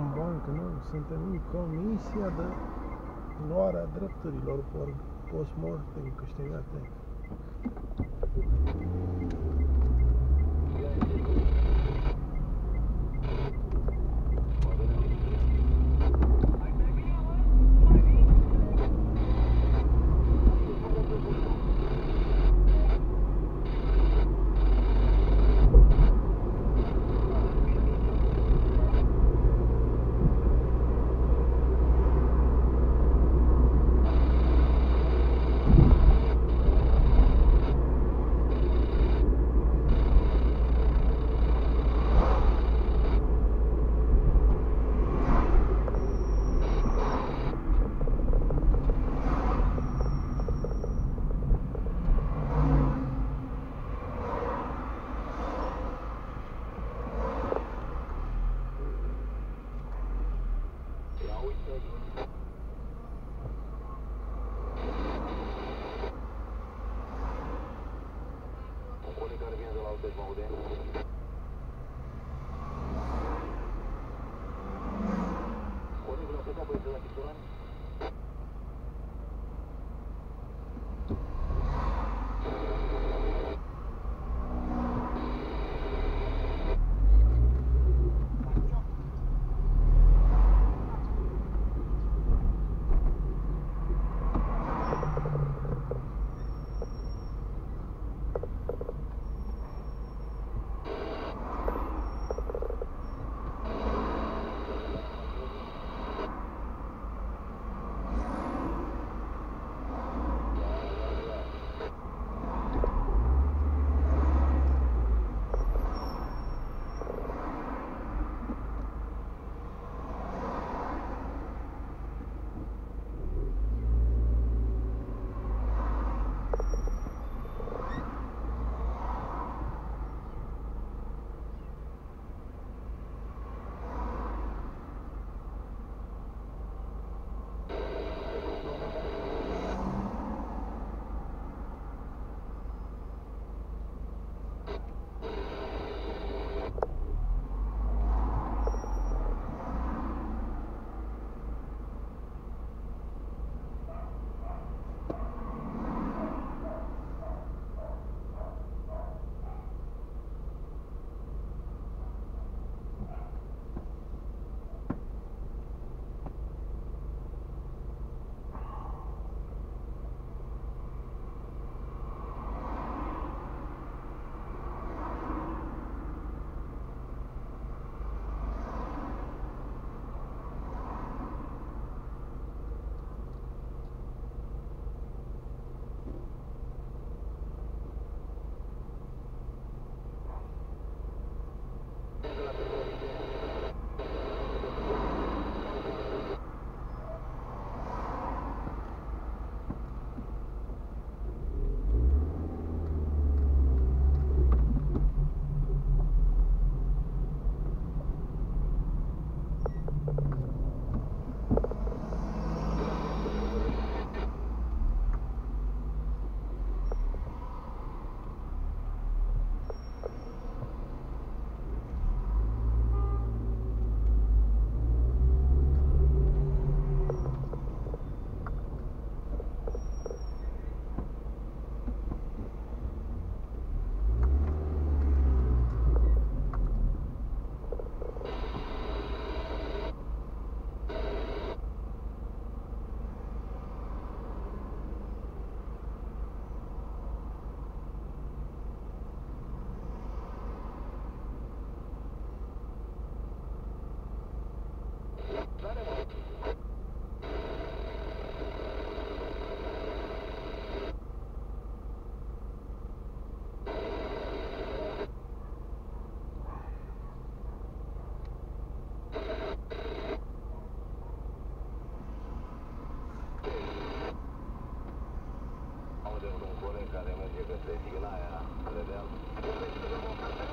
în bancă, nu? Suntem în comisia de luarea drepturilor post-mortem câștigate. Holding out against the outside mode. aia, credeam.